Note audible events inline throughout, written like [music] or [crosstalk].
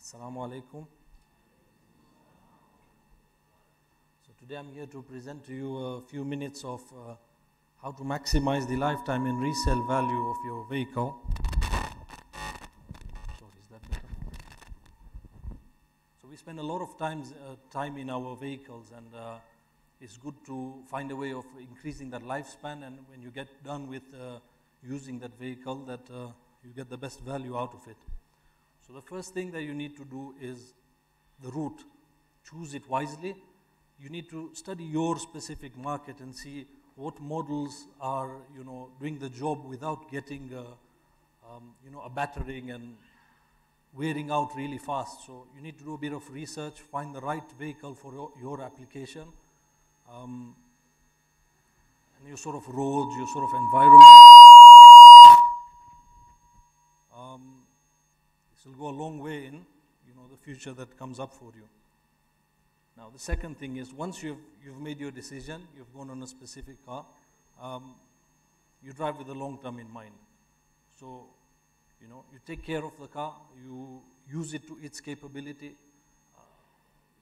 Assalamu alaikum. So today I'm here to present to you a few minutes of uh, how to maximize the lifetime and resale value of your vehicle. So we spend a lot of times, uh, time in our vehicles and uh, it's good to find a way of increasing that lifespan and when you get done with uh, using that vehicle that uh, you get the best value out of it. So the first thing that you need to do is the route. Choose it wisely. You need to study your specific market and see what models are, you know, doing the job without getting, uh, um, you know, a battering and wearing out really fast. So you need to do a bit of research, find the right vehicle for your, your application, um, and your sort of roads, your sort of environment. Um, this will go a long way in, you know, the future that comes up for you. Now, the second thing is once you've, you've made your decision, you've gone on a specific car, um, you drive with the long term in mind. So, you know, you take care of the car, you use it to its capability. Uh,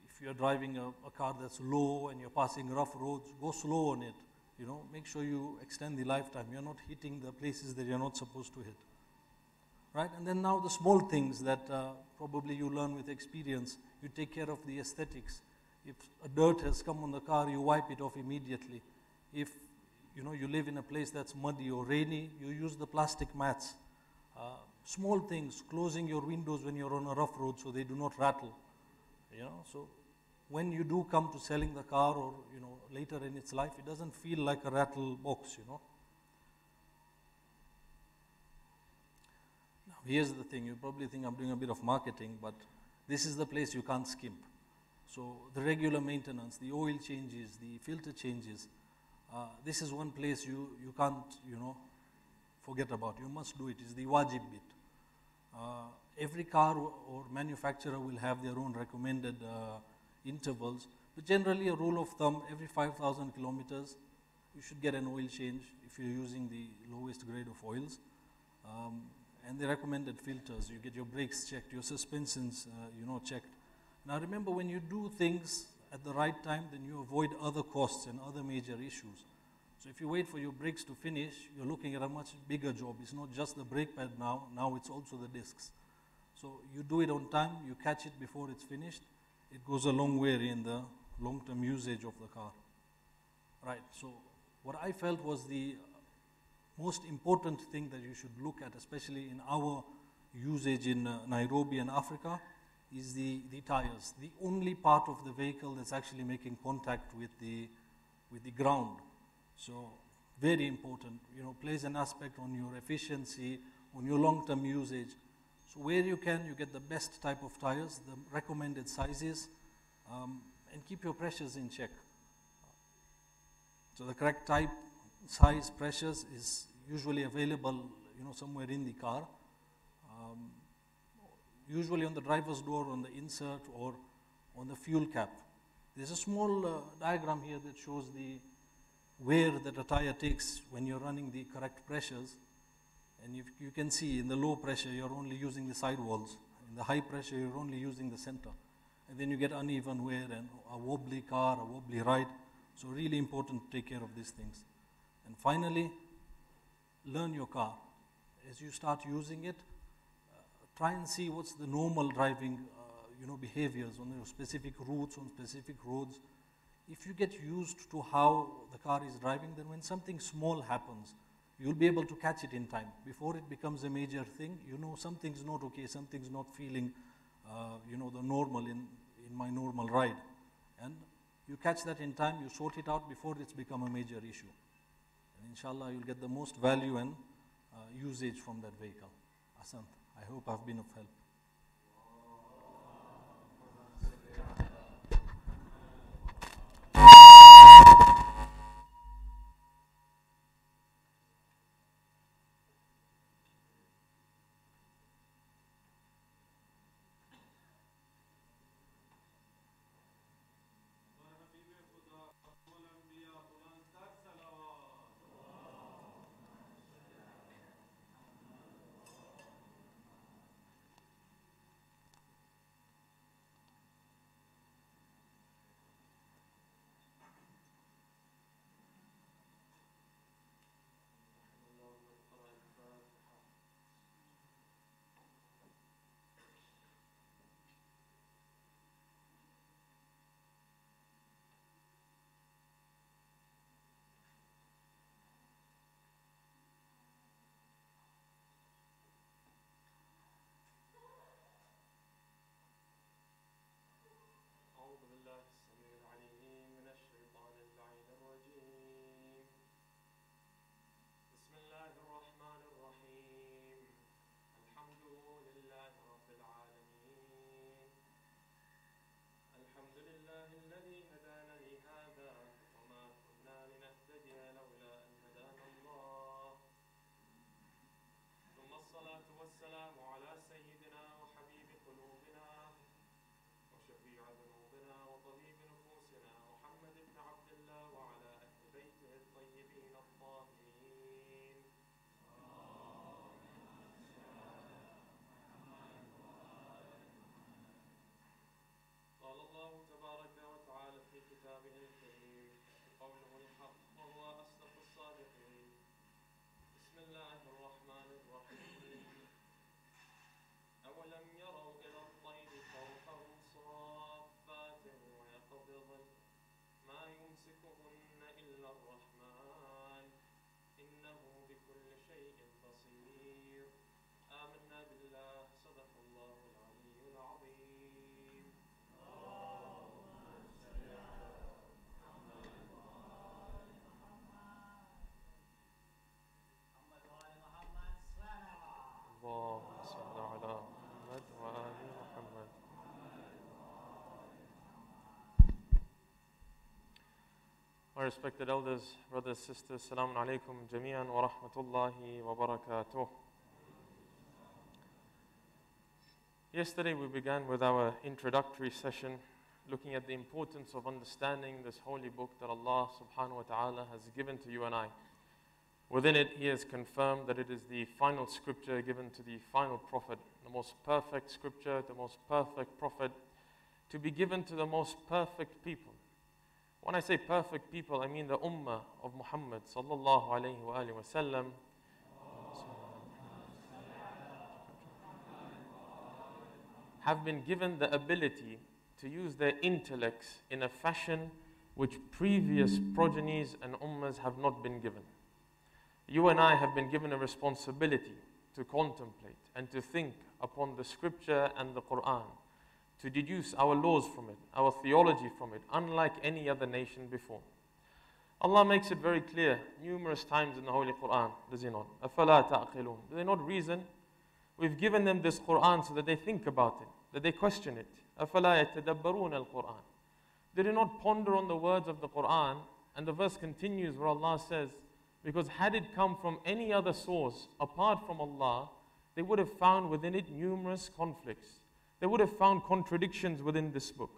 if you're driving a, a car that's low and you're passing rough roads, go slow on it. You know, make sure you extend the lifetime. You're not hitting the places that you're not supposed to hit right? And then now the small things that uh, probably you learn with experience. You take care of the aesthetics. If a dirt has come on the car, you wipe it off immediately. If you know you live in a place that's muddy or rainy, you use the plastic mats. Uh, small things, closing your windows when you're on a rough road so they do not rattle. You know, so when you do come to selling the car or you know later in its life, it doesn't feel like a rattle box. You know. Here's the thing you probably think I'm doing a bit of marketing, but this is the place you can't skimp. So, the regular maintenance, the oil changes, the filter changes, uh, this is one place you, you can't, you know, forget about. You must do it. It's the wajib bit. Uh, every car or manufacturer will have their own recommended uh, intervals, but generally, a rule of thumb every 5,000 kilometers, you should get an oil change if you're using the lowest grade of oils. Um, and the recommended filters. You get your brakes checked, your suspensions, uh, you know, checked. Now remember, when you do things at the right time, then you avoid other costs and other major issues. So if you wait for your brakes to finish, you're looking at a much bigger job. It's not just the brake pad now, now it's also the discs. So you do it on time, you catch it before it's finished, it goes a long way in the long-term usage of the car. Right, so what I felt was the most important thing that you should look at, especially in our usage in uh, Nairobi and Africa, is the, the tires. The only part of the vehicle that's actually making contact with the, with the ground. So very important, you know, plays an aspect on your efficiency, on your long-term usage. So where you can, you get the best type of tires, the recommended sizes, um, and keep your pressures in check. So the correct type size pressures is usually available, you know, somewhere in the car. Um, usually on the driver's door, on the insert, or on the fuel cap. There's a small uh, diagram here that shows the wear that a tire takes when you're running the correct pressures. And you, you can see in the low pressure, you're only using the sidewalls. In the high pressure, you're only using the center. And then you get uneven wear and a wobbly car, a wobbly ride. So really important to take care of these things. And finally, learn your car. As you start using it, uh, try and see what's the normal driving uh, you know, behaviors on your specific routes, on specific roads. If you get used to how the car is driving, then when something small happens, you'll be able to catch it in time. Before it becomes a major thing, you know something's not okay, something's not feeling, uh, you know, the normal in, in my normal ride. And you catch that in time, you sort it out before it's become a major issue. Inshallah, you'll get the most value and uh, usage from that vehicle. Asant, I hope I've been of help. My respected elders, brothers, sisters, Assalamu alaikum jami'an wa rahmatullahi wa barakatuh. Yesterday we began with our introductory session looking at the importance of understanding this holy book that Allah subhanahu wa ta'ala has given to you and I. Within it, He has confirmed that it is the final scripture given to the final prophet, the most perfect scripture, the most perfect prophet, to be given to the most perfect people. When I say perfect people, I mean the ummah of Muhammad sallallahu alayhi wa alihi wasallam. Have been given the ability to use their intellects in a fashion which previous progenies and ummahs have not been given. You and I have been given a responsibility to contemplate and to think upon the scripture and the Quran, to deduce our laws from it, our theology from it, unlike any other nation before. Allah makes it very clear numerous times in the Holy Quran, does He not? أَفَلَا تَعْقِلُونَ Do they not reason? We've given them this Quran so that they think about it, that they question it. أَفَلَا يَتَدَبَّرُونَ الْقُرْآنَ They do not ponder on the words of the Quran, and the verse continues where Allah says, because had it come from any other source apart from Allah, they would have found within it numerous conflicts. They would have found contradictions within this book.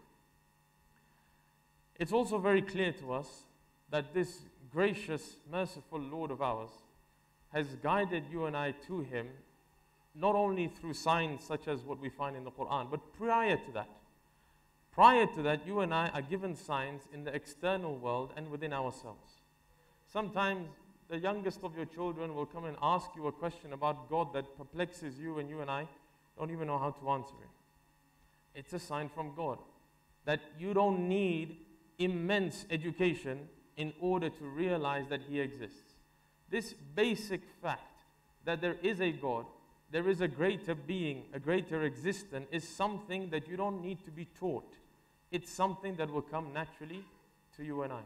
It's also very clear to us that this gracious, merciful Lord of ours has guided you and I to Him not only through signs such as what we find in the Quran, but prior to that. Prior to that, you and I are given signs in the external world and within ourselves. Sometimes the youngest of your children will come and ask you a question about God that perplexes you, and you and I don't even know how to answer it. It's a sign from God that you don't need immense education in order to realize that He exists. This basic fact that there is a God, there is a greater being, a greater existence, is something that you don't need to be taught. It's something that will come naturally to you and I.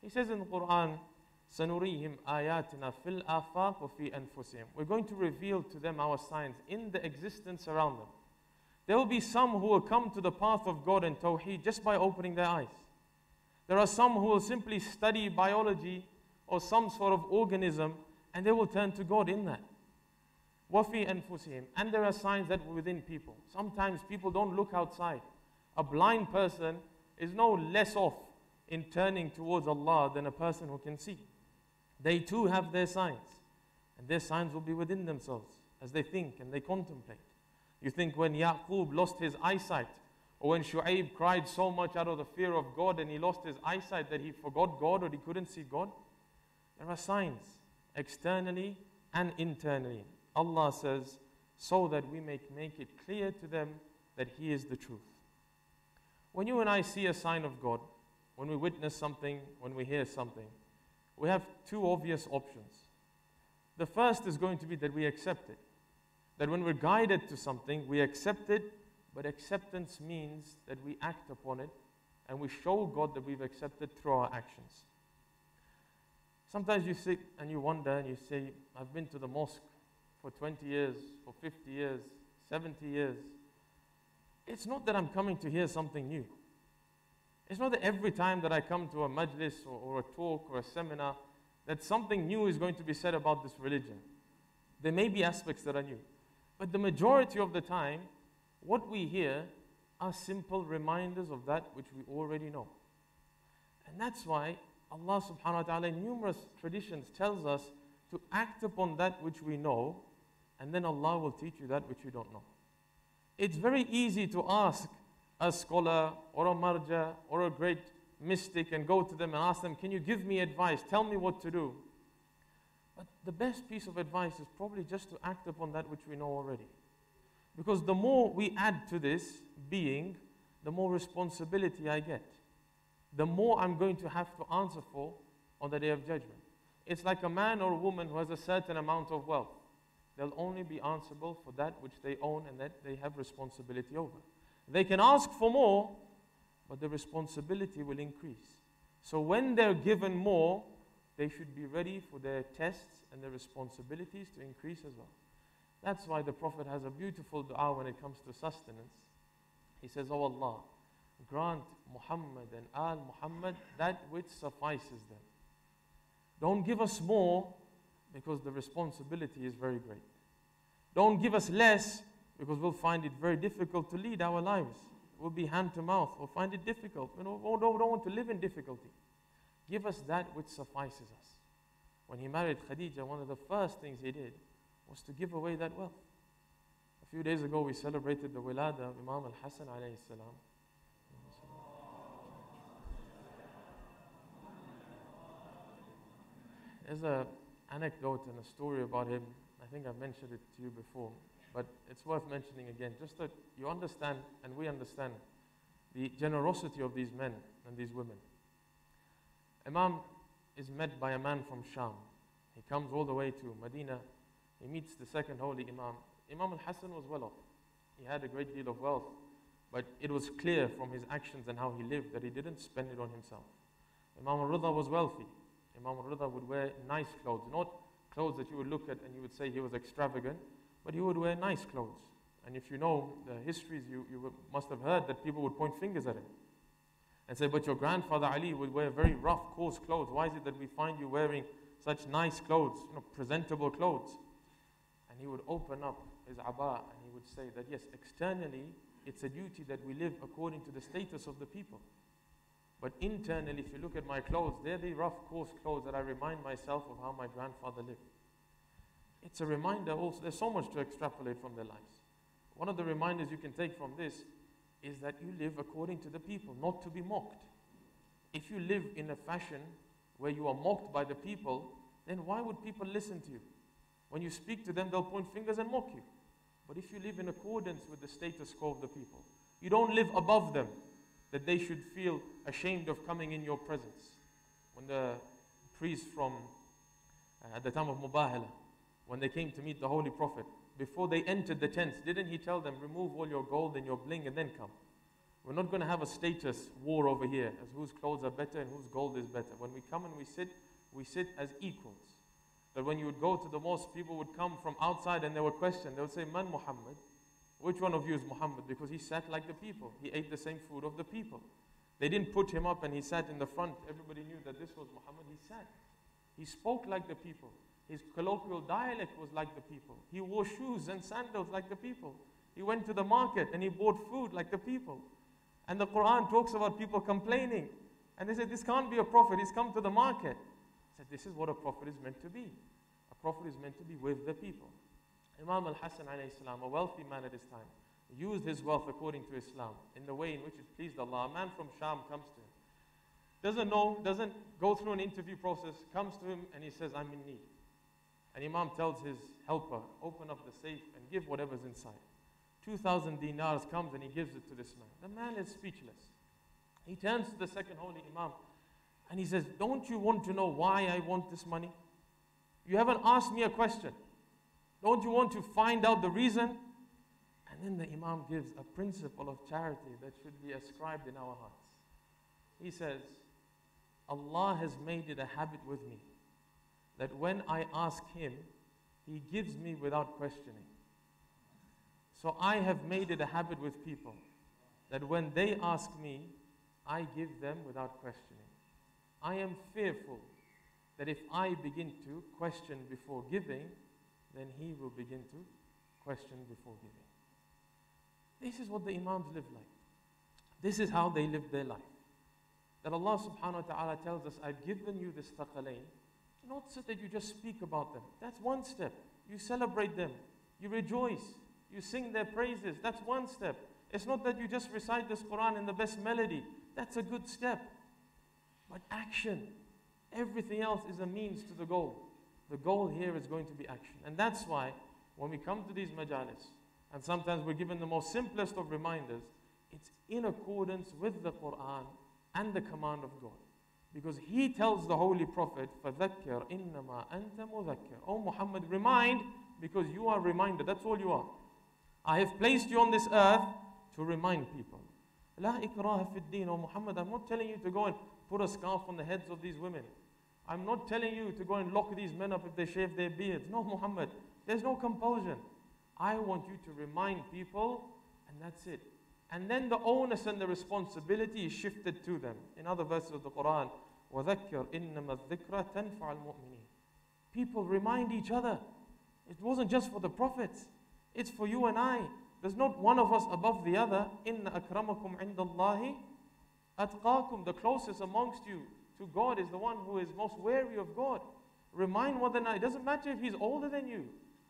He says in the Quran, سنريهم آياتنا في الآفاق وفي أنفسهم. We're going to reveal to them our signs in the existence around them. There will be some who will come to the path of God and Tawheed just by opening their eyes. There are some who will simply study biology or some sort of organism and they will turn to God in that. Wafi and Fusim. And there are signs that were within people. Sometimes people don't look outside. A blind person is no less off in turning towards Allah than a person who can see. They too have their signs, and their signs will be within themselves as they think and they contemplate. You think when Yaqub lost his eyesight, or when Shu'aib cried so much out of the fear of God and he lost his eyesight that he forgot God or he couldn't see God? There are signs externally and internally. Allah says, so that we may make it clear to them that He is the truth. When you and I see a sign of God, when we witness something, when we hear something, we have two obvious options. The first is going to be that we accept it. That when we're guided to something, we accept it, but acceptance means that we act upon it and we show God that we've accepted through our actions. Sometimes you sit and you wonder and you say, I've been to the mosque for 20 years, for 50 years, 70 years. It's not that I'm coming to hear something new. It's not that every time that I come to a majlis or, or, a talk or a seminar that something new is going to be said about this religion. There may be aspects that are new. But the majority of the time, what we hear are simple reminders of that which we already know. And that's why Allah subhanahu wa ta'ala in numerous traditions tells us to act upon that which we know, and then Allah will teach you that which you don't know. It's very easy to ask a scholar or a marja or a great mystic and go to them and ask them, Can you give me advice? Tell me what to do. But the best piece of advice is probably just to act upon that which we know already. Because the more we add to this being, the more responsibility I get. The more I'm going to have to answer for on the day of judgment. It's like a man or a woman who has a certain amount of wealth. They'll only be answerable for that which they own and that they have responsibility over. They can ask for more, but the responsibility will increase. So when they're given more, they should be ready for their tests and their responsibilities to increase as well. That's why the Prophet has a beautiful dua when it comes to sustenance. He says, Oh Allah, grant Muhammad and Al Muhammad that which suffices them. Don't give us more because the responsibility is very great. Don't give us less because we'll find it very difficult to lead our lives. We'll be hand to mouth. We'll find it difficult. We don't, we don't want to live in difficulty. Give us that which suffices us. When he married Khadija, one of the first things he did was to give away that wealth. A few days ago, we celebrated the wilada of Imam al Hassan alayhi salam. There's an anecdote and a story about him. I think I've mentioned it to you before, but it's worth mentioning again, just that you understand and we understand the generosity of these men and these women. Imam is met by a man from Sham. He comes all the way to Medina. He meets the second holy Imam. Imam al Hassan was well off. He had a great deal of wealth, but it was clear from his actions and how he lived that he didn't spend it on himself. Imam al Rida was wealthy. Imam al Rida would wear nice clothes, not clothes that you would look at and you would say he was extravagant, but he would wear nice clothes. And if you know the histories, you, you must have heard that people would point fingers at him and say, But your grandfather Ali would wear very rough, coarse clothes. Why is it that we find you wearing such nice clothes, you know, presentable clothes? And he would open up his abba and he would say that, yes, externally, it's a duty that we live according to the status of the people. But internally, if you look at my clothes, they're the rough, coarse clothes that I remind myself of how my grandfather lived. It's a reminder also, there's so much to extrapolate from their lives. One of the reminders you can take from this is that you live according to the people, not to be mocked. If you live in a fashion where you are mocked by the people, then why would people listen to you? When you speak to them, they'll point fingers and mock you. But if you live in accordance with the status quo of the people, you don't live above them, that they should feel ashamed of coming in your presence. When the priests from, uh, at the time of Mubahala, when they came to meet the Holy Prophet, before they entered the tents, didn't he tell them, remove all your gold and your bling and then come? We're not going to have a status war over here as whose clothes are better and whose gold is better. When we come and we sit, we sit as equals. That when you would go to the mosque, people would come from outside and they would question. They would say, Man Muhammad? Which one of you is Muhammad? Because he sat like the people. He ate the same food of the people. They didn't put him up and he sat in the front. Everybody knew that this was Muhammad. He sat. He spoke like the people. His colloquial dialect was like the people. He wore shoes and sandals like the people. He went to the market and he bought food like the people. And the Quran talks about people complaining. And they said, This can't be a prophet. He's come to the market. I said, This is what a prophet is meant to be. A prophet is meant to be with the people. Imam al Hassan, a wealthy man at his time, used his wealth according to Islam in the way in which it pleased Allah. A man from Sham comes to him. Doesn't know, doesn't go through an interview process, comes to him and he says, I'm in need. And Imam tells his helper, open up the safe and give whatever's inside. 2,000 dinars comes and he gives it to this man. The man is speechless. He turns to the second holy Imam and he says, Don't you want to know why I want this money? You haven't asked me a question. Don't you want to find out the reason? And then the Imam gives a principle of charity that should be ascribed in our hearts. He says, Allah has made it a habit with me that when I ask Him, He gives me without questioning. So I have made it a habit with people that when they ask me, I give them without questioning. I am fearful that if I begin to question before giving, then He will begin to question before giving. This is what the Imams live like. This is how they live their life. That Allah subhanahu wa ta'ala tells us, I've given you this thaqalain not so that you just speak about them. That's one step. You celebrate them. You rejoice. You sing their praises. That's one step. It's not that you just recite this Quran in the best melody. That's a good step. But action. Everything else is a means to the goal. The goal here is going to be action. And that's why when we come to these majalis, and sometimes we're given the most simplest of reminders, it's in accordance with the Quran and the command of God. Because he tells the Holy Prophet, فَذَكِّرْ إِنَّمَا أَنْتَ مُذَكِّرْ Oh Muhammad, remind because you are reminded. That's all you are. I have placed you on this earth to remind people. لا إكراه في الدين. Oh Muhammad, I'm not telling you to go and put a scarf on the heads of these women. I'm not telling you to go and lock these men up if they shave their beards. No, Muhammad, there's no compulsion. I want you to remind people, and that's it. And then the onus and the responsibility is shifted to them. In other verses of the Quran, وَذَكِّرْ إِنَّمَا الذِّكْرَ تَنْفَعَ الْمُؤْمِنِينَ People remind each other. It wasn't just for the prophets. It's for you and I. There's not one of us above the other. إِنَّ أَكْرَمَكُمْ عِنْدَ اللَّهِ أَتْقَاكُمْ The closest amongst you to God is the one who is most wary of God. Remind one another. It doesn't matter if he's older than you.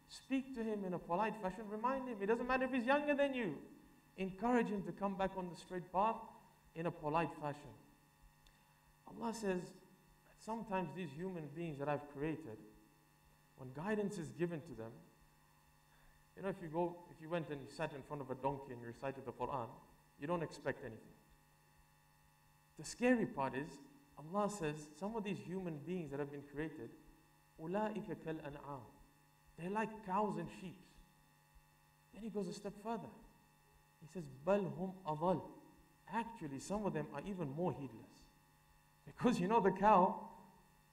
Speak to him in a polite fashion. Remind him. It doesn't matter if he's younger than you. Encourage him to come back on the straight path in a polite fashion. Allah says that sometimes these human beings that I've created, when guidance is given to them, you know, if you go, if you went and you sat in front of a donkey and you recited the Quran, you don't expect anything. The scary part is, Allah says some of these human beings that have been created, أُولَٰئِكَ كَالْأَنْعَامِ They're like cows and sheep. Then he goes a step further. He says, بَلْ هُمْ أَضَلْ Actually, some of them are even more heedless. Because you know the cow,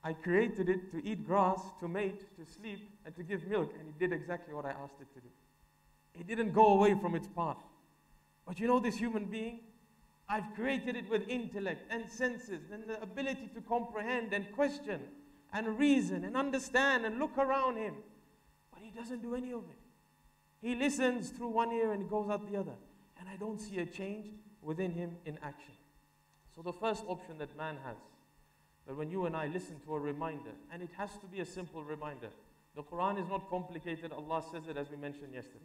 I created it to eat grass, to mate, to sleep, and to give milk, and it did exactly what I asked it to do. It didn't go away from its path. But you know this human being? I've created it with intellect and senses and the ability to comprehend and question and reason and understand and look around him. But he doesn't do any of it. He listens through one ear and goes out the other. And I don't see a change within him in action. So, the first option that man has, that when you and I listen to a reminder, and it has to be a simple reminder, the Quran is not complicated, Allah says it as we mentioned yesterday.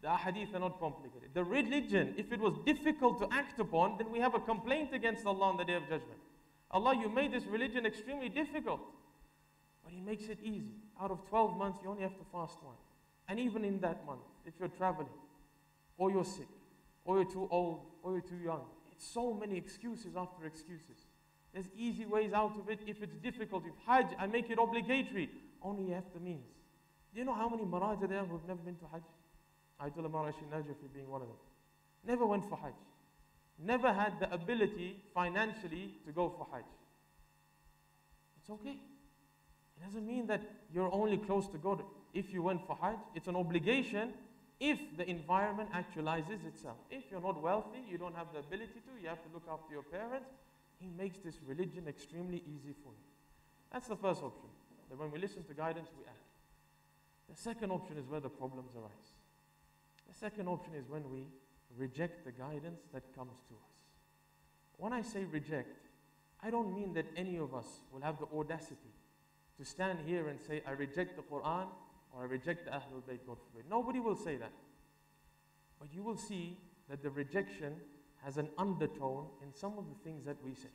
The ahadith are not complicated. The religion, if it was difficult to act upon, then we have a complaint against Allah on the day of judgment. Allah, you made this religion extremely difficult. But He makes it easy. Out of 12 months, you only have to fast one. And even in that month, if you're traveling, or you're sick, or you're too old, or you're too young, so many excuses after excuses. There's easy ways out of it if it's difficult. If Hajj, I make it obligatory, only you have the means. Do you know how many Maraj are there who've never been to Hajj? Ayatollah Marashi Najafi being one of them. Never went for Hajj. Never had the ability financially to go for Hajj. It's okay. It doesn't mean that you're only close to God if you went for Hajj. It's an obligation if the environment actualizes itself. If you're not wealthy, you don't have the ability to, you have to look after your parents, He makes this religion extremely easy for you. That's the first option. That when we listen to guidance, we act. The second option is where the problems arise. The second option is when we reject the guidance that comes to us. When I say reject, I don't mean that any of us will have the audacity to stand here and say, I reject the Quran or I reject the Ahlul Bayt, God forbid. Nobody will say that. But you will see that the rejection has an undertone in some of the things that we say.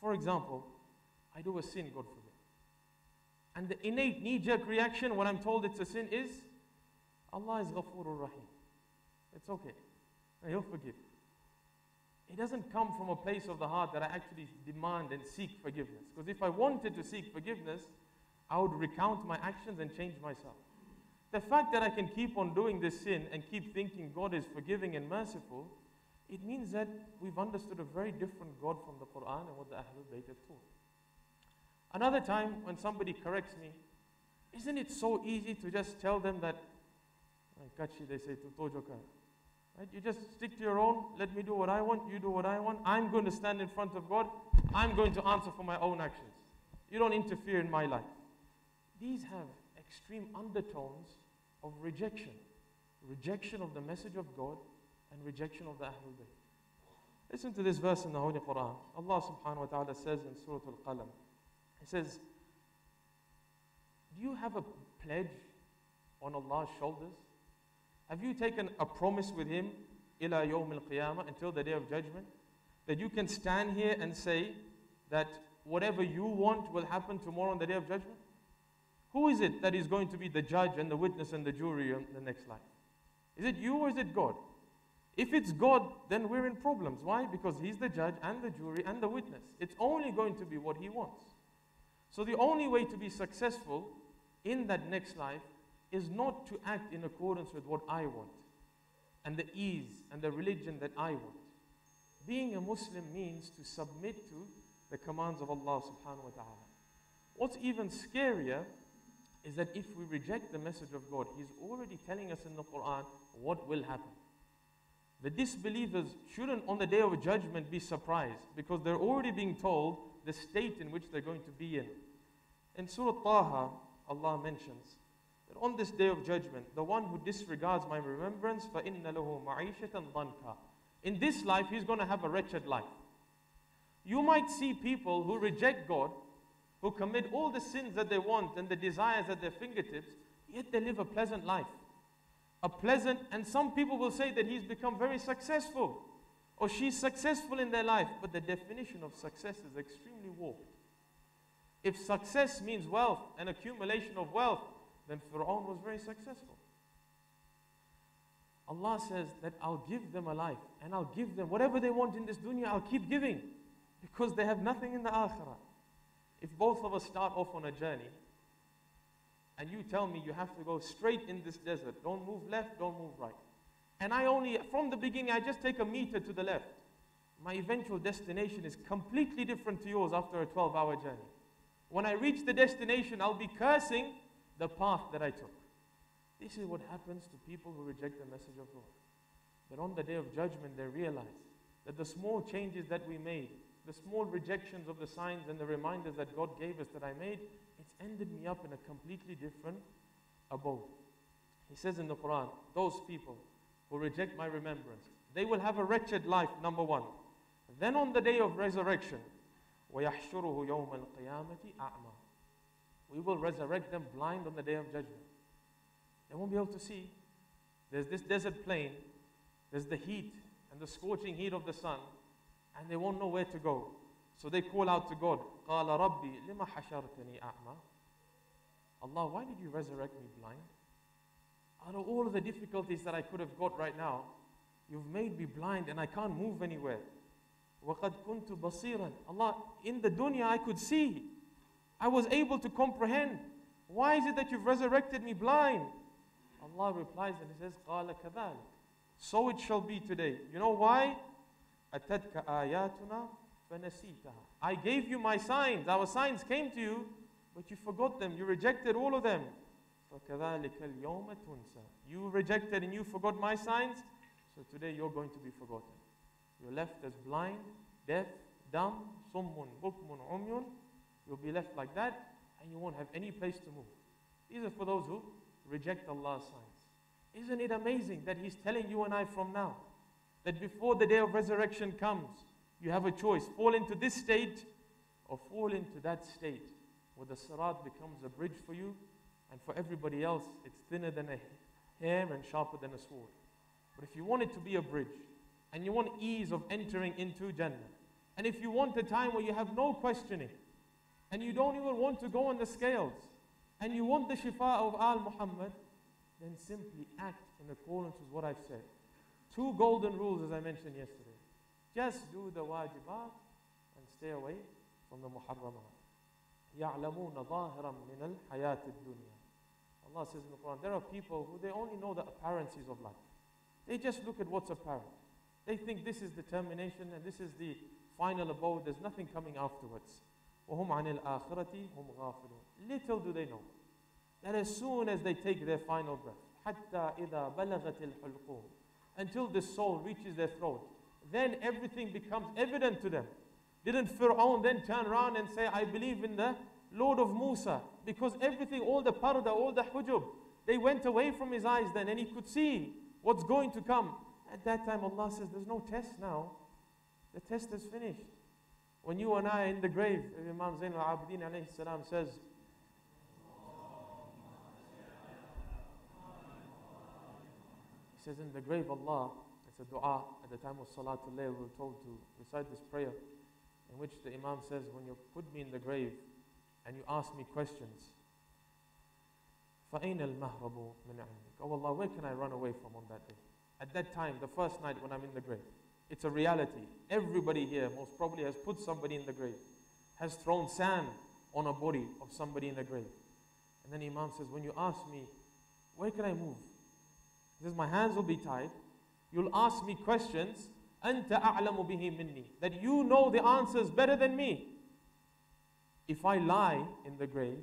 For example, I do a sin, God forbid. And the innate knee jerk reaction when I'm told it's a sin is, Allah is Ghafoorur Rahim. It's okay. He'll forgive. It doesn't come from a place of the heart that I actually demand and seek forgiveness. Because if I wanted to seek forgiveness, I would recount my actions and change myself. The fact that I can keep on doing this sin and keep thinking God is forgiving and merciful, it means that we've understood a very different God from the Quran and what the Ahlul Bayt have taught. Another time when somebody corrects me, isn't it so easy to just tell them that, Kachi, they say, Tutojoka. Right? You just stick to your own, let me do what I want, you do what I want. I'm going to stand in front of God, I'm going to answer for my own actions. You don't interfere in my life. These have extreme undertones of rejection rejection of the message of God and rejection of the Ahlul Bayt. Listen to this verse in the Holy Quran. Allah subhanahu wa ta'ala says in Surah Al Qalam, He says, Do you have a pledge on Allah's shoulders? Have you taken a promise with Him, ila yawm al qiyamah, until the day of judgment? That you can stand here and say that whatever you want will happen tomorrow on the day of judgment? Who is it that is going to be the judge and the witness and the jury in the next life? Is it you or is it God? If it's God, then we're in problems. Why? Because He's the judge and the jury and the witness. It's only going to be what He wants. So the only way to be successful in that next life is not to act in accordance with what I want and the ease and the religion that I want. Being a Muslim means to submit to the commands of Allah subhanahu wa ta'ala. What's even scarier is that if we reject the message of God, He's already telling us in the Quran what will happen. The disbelievers shouldn't, on the day of judgment, be surprised because they're already being told the state in which they're going to be in. In Surah Taha, Allah mentions that on this day of judgment, the one who disregards my remembrance, فَإِنَّ لَهُ مَعِيشَةً ضَنْكَ In this life, he's going to have a wretched life. You might see people who reject God, who commit all the sins that they want and the desires at their fingertips, yet they live a pleasant life. A pleasant, and some people will say that he's become very successful or she's successful in their life, but the definition of success is extremely warped. If success means wealth and accumulation of wealth, then Fir'aun was very successful. Allah says that I'll give them a life and I'll give them whatever they want in this dunya, I'll keep giving because they have nothing in the akhirah. If both of us start off on a journey and you tell me you have to go straight in this desert, don't move left, don't move right, and I only, from the beginning, I just take a meter to the left, my eventual destination is completely different to yours after a 12 hour journey. When I reach the destination, I'll be cursing the path that I took. This is what happens to people who reject the message of God. That on the day of judgment, they realize that the small changes that we made, the small rejections of the signs and the reminders that God gave us that I made, it's ended me up in a completely different abode. He says in the Quran, those people who reject my remembrance, they will have a wretched life, number one. Then on the day of resurrection, وَيَحْشُرُهُ يَوْمَ الْقِيَامَةِ أَعْمَى We will resurrect them blind on the day of judgment. They won't be able to see. There's this desert plain, there's the heat and the scorching heat of the sun, and they won't know where to go. So they call out to God, قَالَ رَبِّي لِمَ حَشَرْتَنِي أَعْمَى Allah, why did you resurrect me blind? Out of all of the difficulties that I could have got right now, you've made me blind and I can't move anywhere. وَقَدْ كُنْتُ بَصِيرًا Allah, in the dunya I could see. I was able to comprehend. Why is it that you've resurrected me blind? Allah replies and He says, قَالَ كَذَلِكَ So it shall be today. You know why? أَتَتْكَ آيَاتُنَا فَنَسِيتَهَا I gave you my signs. Our signs came to you, but you forgot them. You rejected all of them. فَكَذَلِكَ الْيَوْمَ تُنْسَى You rejected and you forgot my signs, so today you're going to be forgotten. You're left as blind, deaf, dumb, summun, bukmun, umyun. You'll be left like that, and you won't have any place to move. These are for those who reject Allah's signs. Isn't it amazing that He's telling you and I from now that before the day of resurrection comes, you have a choice fall into this state or fall into that state where the sirat becomes a bridge for you, and for everybody else, it's thinner than a hair and sharper than a sword. But if you want it to be a bridge, and you want ease of entering into Jannah, and if you want a time where you have no questioning, and you don't even want to go on the scales, and you want the shifa of Al Muhammad, then simply act in accordance with what I've said. Two golden rules, as I mentioned yesterday. Just do the wajibat and stay away from the muharramat. يَعْلَمُونَ ظَاهِرًا مِنَ الْحَيَاةِ الدُّنْيَا Allah says in the Quran, there are people who they only know the apparencies of life. They just look at what's apparent. They think this is the termination and this is the final abode. There's nothing coming afterwards. وَهُمْ عَنِ الْآخِرَةِ هُمْ غَافِلُونَ Little do they know that as soon as they take their final breath, حَتَّى إِذَا بَلَغَتِ الْحُلْقُونَ until the soul reaches their throat, then everything becomes evident to them. Didn't Fir'aun then turn around and say, I believe in the Lord of Musa? Because everything, all the parda, all the hujub, they went away from his eyes then and he could see what's going to come. At that time, Allah says, There's no test now. The test is finished. When you and I are in the grave, Imam Zain al Abidin says, says, In the grave, Allah, it's a dua at the time of Salatul Layl, we're told to recite this prayer in which the Imam says, When you put me in the grave and you ask me questions, فَأَيْنَ الْمَهْرَبُ مِنْ عِنْدِكَ Oh Allah, where can I run away from on that day? At that time, the first night when I'm in the grave, it's a reality. Everybody here most probably has put somebody in the grave, has thrown sand on a body of somebody in the grave. And then Imam says, When you ask me, where can I move? He says, My hands will be tied. You'll ask me questions. أنت أعلم به مني. That you know the answers better than me. If I lie in the grave,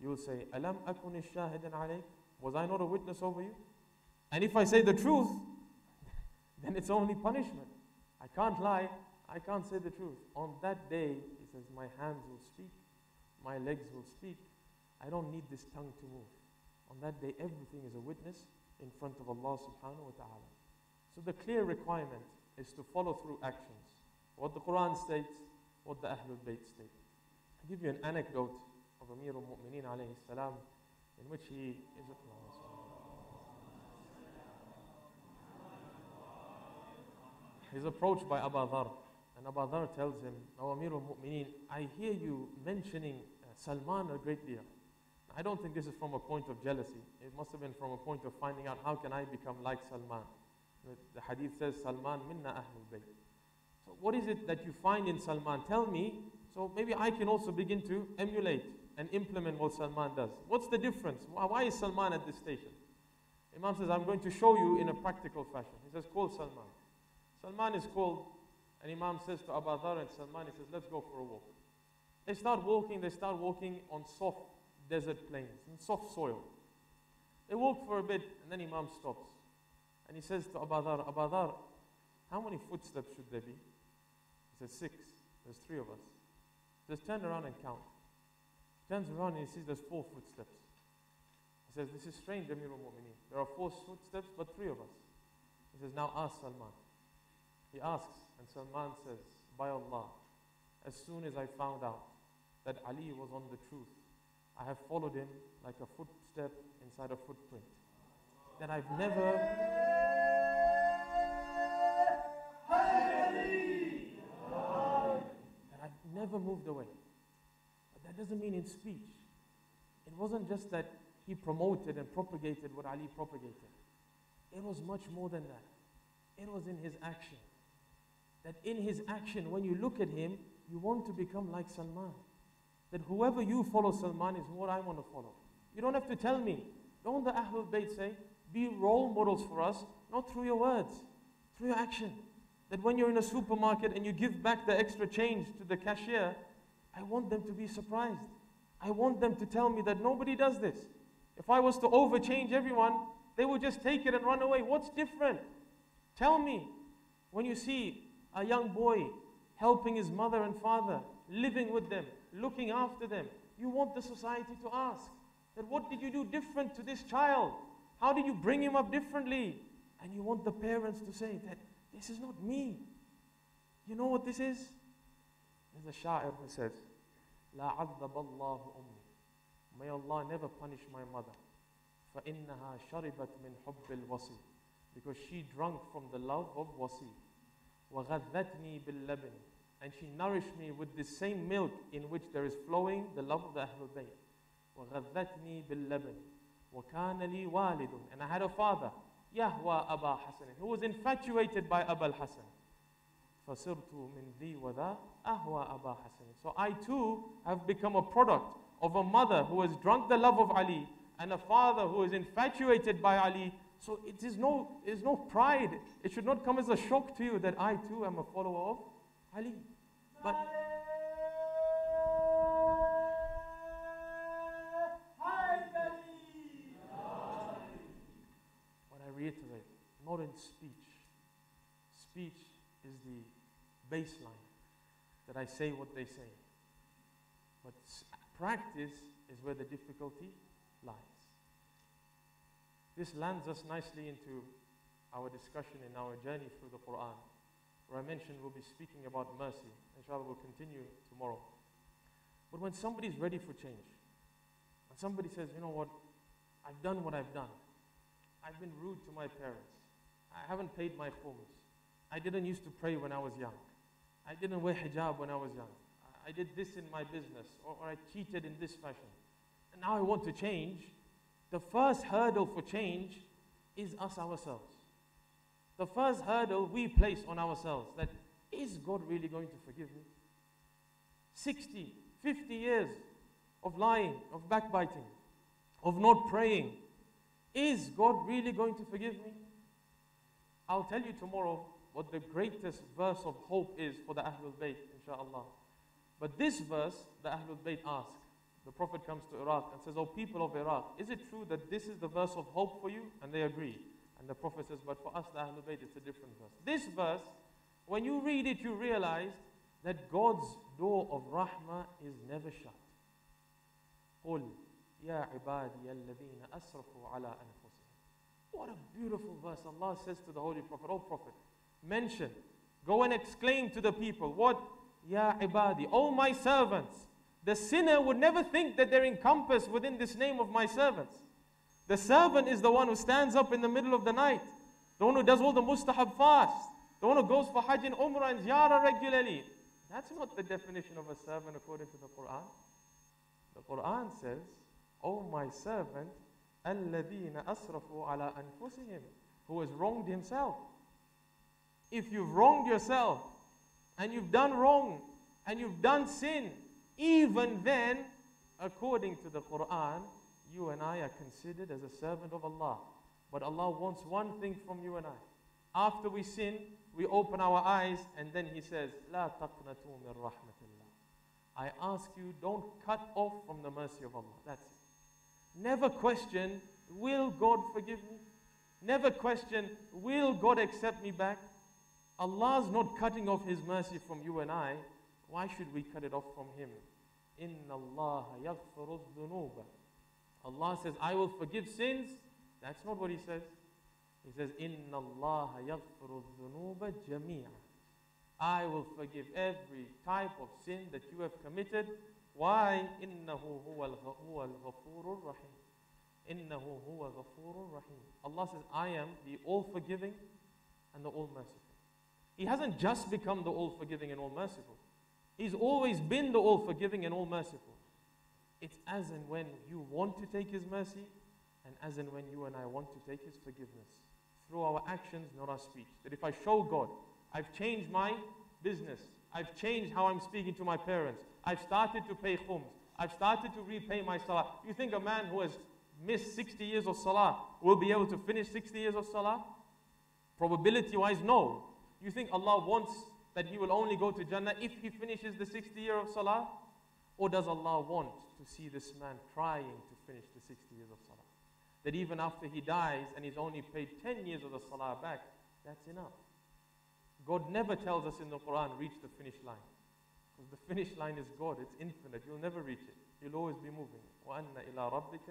you will say, ألم أكن شاهدا عليك? Was I not a witness over you? And if I say the truth, [laughs] then it's only punishment. I can't lie, I can't say the truth. On that day, he says, My hands will speak, my legs will speak. I don't need this tongue to move. On that day, everything is a witness in front of Allah subhanahu wa ta'ala. So the clear requirement is to follow through actions. What the Quran states, what the Ahlul Bayt state. I'll give you an anecdote of Amir al-Mu'mineen alayhi salam, in which he is a He's approached by Abu Dhar, and Abu Dhar tells him, O Amir al-Mu'mineen, I hear you mentioning uh, Salman a great deal. I don't think this is from a point of jealousy. It must have been from a point of finding out how can I become like Salman. The, hadith says, Salman minna ahlul bayt. So what is it that you find in Salman? Tell me, so maybe I can also begin to emulate and implement what Salman does. What's the difference? Why, is Salman at this station? Imam says, I'm going to show you in a practical fashion. He says, call Salman. Salman is called, and Imam says to Abu and Salman, he says, let's go for a walk. They start walking, they start walking on soft desert plains, in soft soil. They walk for a bit, and then Imam stops. And he says to Aba Dhar, Abadar, how many footsteps should there be? He says, six. There's three of us. Says, turn around and count. He turns around and he sees there's four footsteps. He says, this is strange, Amir al-Mu'mineen. There are four footsteps, but three of us. He says, now ask Salman. He asks, and Salman says, By Allah, as soon as I found out that Ali was on the truth, I have followed him like a footstep inside a footprint. That I've never. That I've never moved away. But that doesn't mean in speech. It wasn't just that he promoted and propagated what Ali propagated. It was much more than that. It was in his action that in his action, when you look at him, you want to become like Salman. That whoever you follow Salman is what I want to follow. You don't have to tell me. Don't the Ahlul Bayt say, be role models for us, not through your words, through your action. That when you're in a supermarket and you give back the extra change to the cashier, I want them to be surprised. I want them to tell me that nobody does this. If I was to overchange everyone, they would just take it and run away. What's different? Tell me. When you see a young boy helping his mother and father, living with them, looking after them. You want the society to ask that what did you do different to this child? How did you bring him up differently? And you want the parents to say that this is not me. You know what this is? There's a sha'ir who says, لا عذب الله أمي. May Allah never punish my mother. فإنها شربت من حب الوصي. Because she drank from the love of wasi. وَغَذَّتْنِي بِاللَّبَنِ And she nourished me with the same milk in which there is flowing the love of the Ahlul Bayt. وَغَذَّتْنِي بِاللَّبَنِ وَكَانَ لِي وَالِدٌ And I had a father, Yahwa Aba Hassan, who was infatuated by Abul Hassan. فَصِرْتُ مِنْ ذِي وَذَا أَهْوَى أَبَا حَسَنٍ So I too have become a product of a mother who has drunk the love of Ali and a father who is infatuated by Ali so it is no, it is no pride. It should not come as a shock to you that I too am a follower of Ali. But what I reiterate, in speech. Speech is the baseline that I say what they say. But practice is where the difficulty lies. This lands us nicely into our discussion in our journey through the Quran, where I mentioned we'll be speaking about mercy. Inshallah, we'll continue tomorrow. But when somebody's ready for change, when somebody says, you know what, I've done what I've done, I've been rude to my parents, I haven't paid my khums, I didn't used to pray when I was young, I didn't wear hijab when I was young, I did this in my business, or, or I cheated in this fashion, and now I want to change. The first hurdle for change is us ourselves. The first hurdle we place on ourselves that is God really going to forgive me? 60, 50 years of lying, of backbiting, of not praying. Is God really going to forgive me? I'll tell you tomorrow what the greatest verse of hope is for the Ahlul Bayt, inshallah. But this verse, the Ahlul Bayt ask, the Prophet comes to Iraq and says, Oh, people of Iraq, is it true that this is the verse of hope for you? And they agree. And the Prophet says, but for us, the Ahlul Bayt, it's a different verse. This verse, when you read it, you realize that God's door of rahmah is never shut. قل يا عبادي الذين أسرفوا على أنفسهم. What a beautiful verse. Allah says to the Holy Prophet, Oh Prophet, mention, go and exclaim to the people, what? Ya ibadi, oh my servants. The sinner would never think that they're encompassed within this name of my servants. The servant is the one who stands up in the middle of the night, the one who does all the mustahab fast, the one who goes for Hajj and Umrah and Ziyarah regularly. That's not the definition of a servant according to the Quran. The Quran says, O my servant, الَّذِينَ أَسْرَفُوا عَلَىٰ أَنفُسِهِمْ Who has wronged himself. If you've wronged yourself, and you've done wrong, and you've done sin, even then, according to the Quran, you and I are considered as a servant of Allah. But Allah wants one thing from you and I. After we sin, we open our eyes, and then He says, لا تقنطوا من رحمة الله. I ask you, don't cut off from the mercy of Allah. That's it. Never question, will God forgive me? Never question, will God accept me back? Allah's not cutting off His mercy from you and I. Why should we cut it off from Him? Inna Allah yaghfiru dhunuba. Allah says, I will forgive sins. That's not what He says. He says, Inna Allah yaghfiru jami'a. I will forgive every type of sin that you have committed. Why? Innahu huwa al-ghafurur rahim. Innahu huwa ghafurur rahim. Allah says, I am the all-forgiving and the all-merciful. He hasn't just become the all-forgiving and all-merciful. He's always been the all-forgiving and all-merciful. It's as and when you want to take His mercy and as and when you and I want to take His forgiveness. Through our actions, not our speech. That if I show God I've changed my business. I've changed how I'm speaking to my parents. I've started to pay khums. I've started to repay my salah. You think a man who has missed 60 years of salah will be able to finish 60 years of salah? Probability wise, no. You think Allah wants that he will only go to Jannah if he finishes the 60 year of salah? Or does Allah want to see this man trying to finish the 60 years of salah? That even after he dies and he's only paid 10 years of the salah back, that's enough. God never tells us in the Quran, reach the finish line. Because the finish line is God, it's infinite. You'll never reach it. You'll always be moving. وَأَنَّ إِلَىٰ رَبِّكَ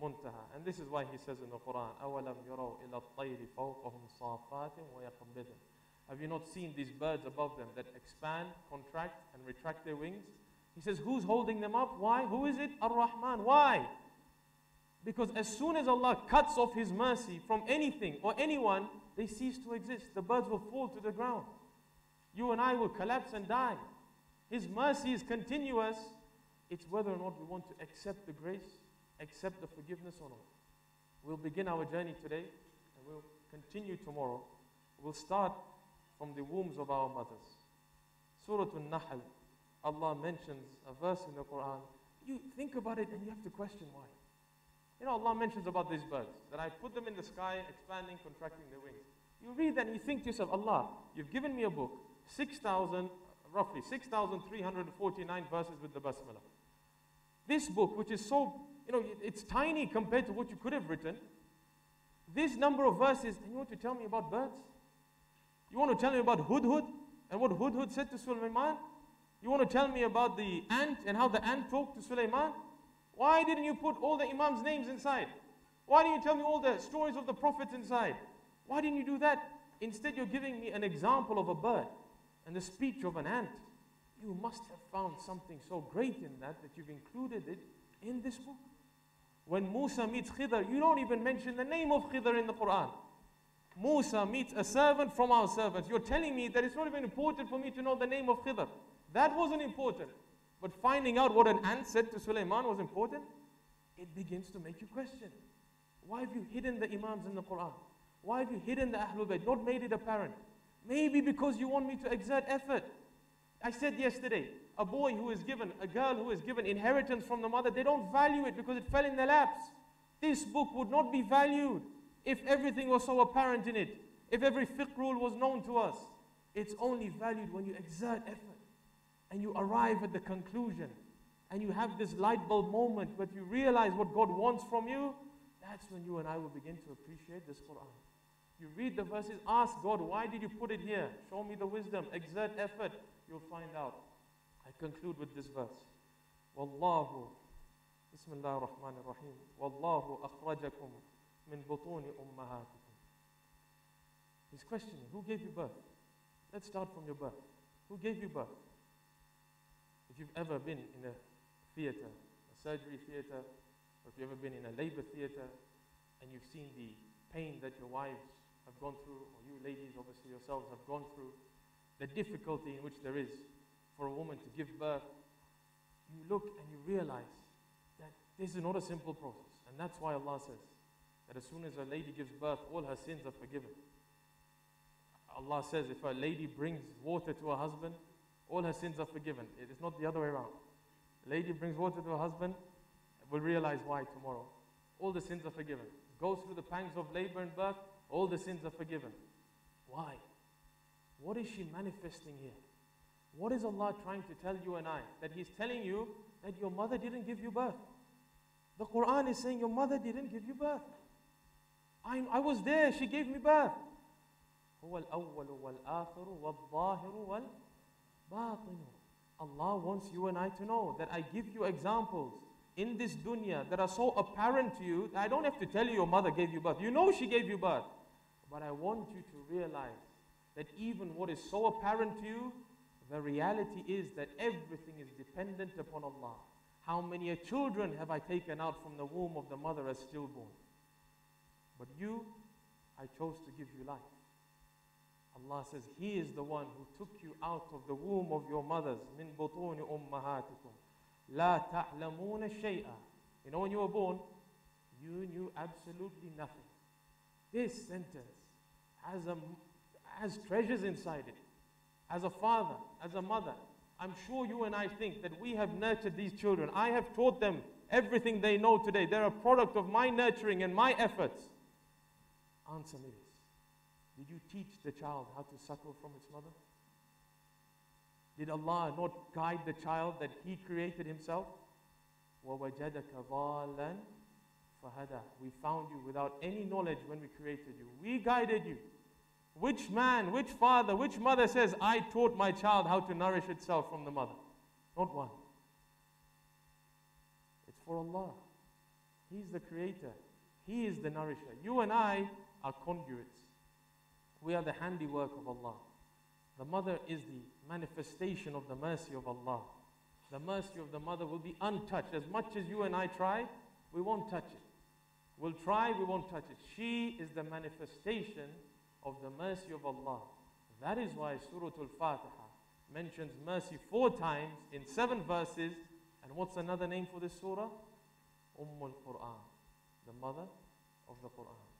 الْمُنْتَهَى And this is why he says in the Quran, أَوَلَمْ يَرَوْا إِلَى الطَّيْرِ فَوْقَهُمْ صَافَاتٍ وَيَقْبِضٍ Have you not seen these birds above them that expand, contract, and retract their wings? He says, who's holding them up? Why? Who is it? Ar-Rahman. Why? Because as soon as Allah cuts off His mercy from anything or anyone, they cease to exist. The birds will fall to the ground. You and I will collapse and die. His mercy is continuous. It's whether or not we want to accept the grace, accept the forgiveness or not. We'll begin our journey today and we'll continue tomorrow. We'll start from the wombs of our mothers. Surah An-Nahl, Allah mentions a verse in the Quran. You think about it and you have to question why. You know, Allah mentions about these birds that I put them in the sky, expanding, contracting their wings. You read that and you think to yourself, Allah, you've given me a book, 6,000, roughly 6,349 verses with the Basmalah. This book, which is so, you know, it's tiny compared to what you could have written. This number of verses, and you want to tell me about birds? You want to tell me about Hudhud and what Hudhud said to Sulaiman? You want to tell me about the ant and how the ant talked to Sulaiman? Why didn't you put all the Imams' names inside? Why didn't you tell me all the stories of the prophets inside? Why didn't you do that? Instead, you're giving me an example of a bird and the speech of an ant. You must have found something so great in that that you've included it in this book. When Musa meets Khidr, you don't even mention the name of Khidr in the Quran. Musa meets a servant from our servants. You're telling me that it's not even important for me to know the name of Khidr. That wasn't important. But finding out what an ant said to Sulaiman was important, it begins to make you question. Why have you hidden the Imams in the Quran? Why have you hidden the Ahlul Bayt, not made it apparent? Maybe because you want me to exert effort. I said yesterday, a boy who is given, a girl who is given inheritance from the mother, they don't value it because it fell in their laps. This book would not be valued if everything was so apparent in it, if every fiqh rule was known to us. It's only valued when you exert effort and you arrive at the conclusion and you have this light bulb moment but you realize what God wants from you, That's when you and I will begin to appreciate this Quran. You read the verses, ask God, why did you put it here? Show me the wisdom, exert effort, you'll find out. I conclude with this verse. Wallahu, Bismillah ar-Rahman ar-Rahim. Wallahu akhrajakum min butuni ummahatikum. He's questioning, who gave you birth? Let's start from your birth. Who gave you birth? If you've ever been in a theater, a surgery theater, or if you've ever been in a labor theater, and you've seen the pain that your wives have gone through, or you ladies, obviously yourselves, have gone through, the difficulty in which there is for a woman to give birth, you look and you realize that this is not a simple process. And that's why Allah says that as soon as a lady gives birth, all her sins are forgiven. Allah says if a lady brings water to her husband, all her sins are forgiven. It is not the other way around. A lady brings water to her husband, will realize why tomorrow. All the sins are forgiven. Goes through the pangs of labor and birth, all the sins are forgiven. Why? What is she manifesting here? What is Allah trying to tell you and I? That He's telling you that your mother didn't give you birth. The Quran is saying your mother didn't give you birth. I, I was there, she gave me birth. هو الأول والآخر والظاهر والباطن. Allah wants you and I to know that I give you examples in this dunya that are so apparent to you that I don't have to tell you your mother gave you birth. You know she gave you birth. But I want you to realize that even what is so apparent to you, the reality is that everything is dependent upon Allah. How many children have I taken out from the womb of the mother as stillborn? But you, I chose to give you life. Allah says, He is the one who took you out of the womb of your mothers. من بطون أمهاتكم لا تعلمون شيئا. You know when you were born, you knew absolutely nothing. This sentence has, a, has treasures inside it. As a father, as a mother, I'm sure you and I think that we have nurtured these children. I have taught them everything they know today. They're a product of my nurturing and my efforts. Answer me this. did you teach the child how to suckle from its mother? Did Allah not guide the child that He created Himself? We found you without any knowledge when we created you. We guided you. Which man, which father, which mother says, I taught my child how to nourish itself from the mother? Not one. It's for Allah. He's the creator, He is the nourisher. You and I are conduits. We are the handiwork of Allah. The mother is the manifestation of the mercy of Allah. The mercy of the mother will be untouched. As much as you and I try, we won't touch it. We'll try, we won't touch it. She is the manifestation of the mercy of Allah. That is why Surah Al Fatiha mentions mercy four times in seven verses. And what's another name for this surah? Umm al Quran, the mother of the Quran.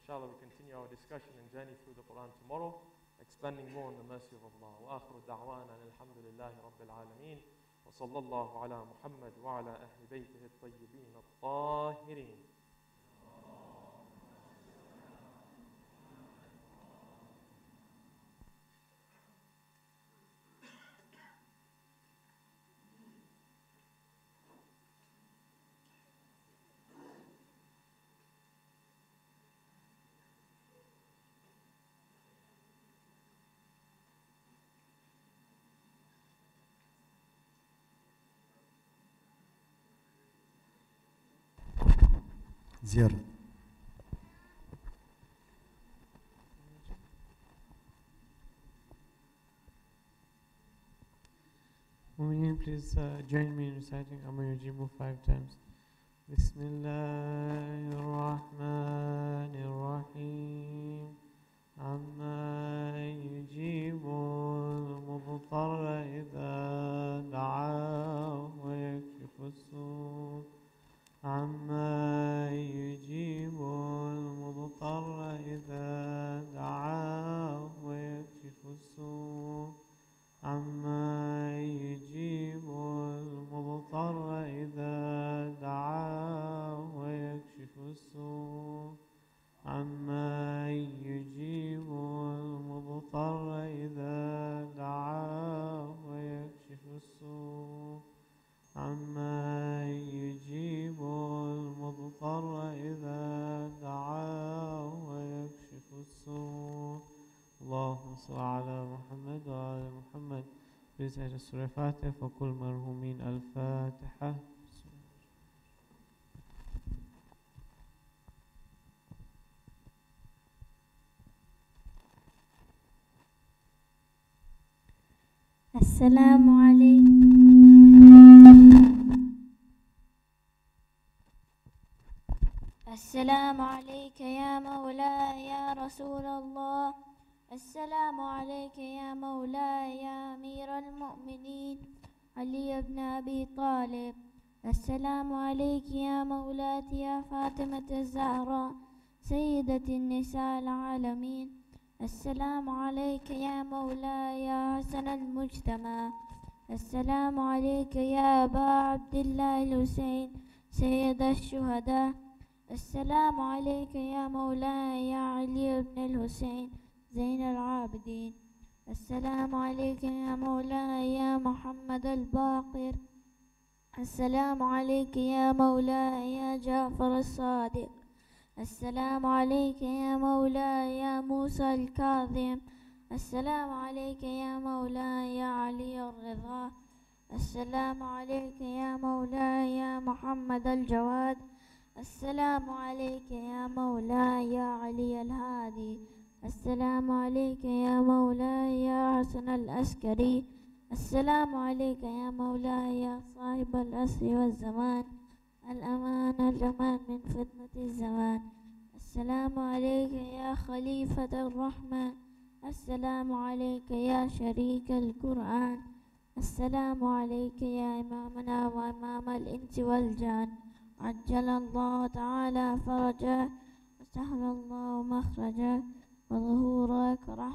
Inshallah, we continue our discussion and journey through the Quran tomorrow, expanding more on the mercy of Allah. وآخر دعوانا الحمد لله رب العالمين وصلى الله على محمد وعلى أهل بيته الطيبين الطاهرين. زيارة Mu'mineen, please uh, join me in reciting Amma Yujibu five times. بسم الله الرحمن الرحيم عما جزء السلفات فكل مرهومين الفاتحة. السلام عليك يا مولاتي يا فاطمة الزهراء سيدة النساء العالمين. السلام عليك يا مولاي يا حسن المجتمع. السلام عليك يا أبا عبد الله الحسين سيد الشهداء. السلام عليك يا مولاي يا علي بن الحسين زين العابدين. السلام عليك يا مولاي يا محمد الباقر. السلام عليك يا مولاي يا جعفر الصادق. السلام عليك يا مولاي يا موسى الكاظم. السلام عليك يا مولاي يا علي الرضا. السلام عليك يا مولاي يا محمد الجواد. السلام عليك يا مولاي يا علي الهادي. السلام عليك يا مولاي يا حسن العسكري. السلام عليك يا مولاي يا صاحب العصر والزمان. الأمان الأمان من فتنة الزمان. السلام عليك يا خليفة الرحمن. السلام عليك يا شريك القرآن. السلام عليك يا إمامنا وإمام الإنس والجان. عجل الله تعالى فرجه وسهل الله مخرجه. وظهورك رحمة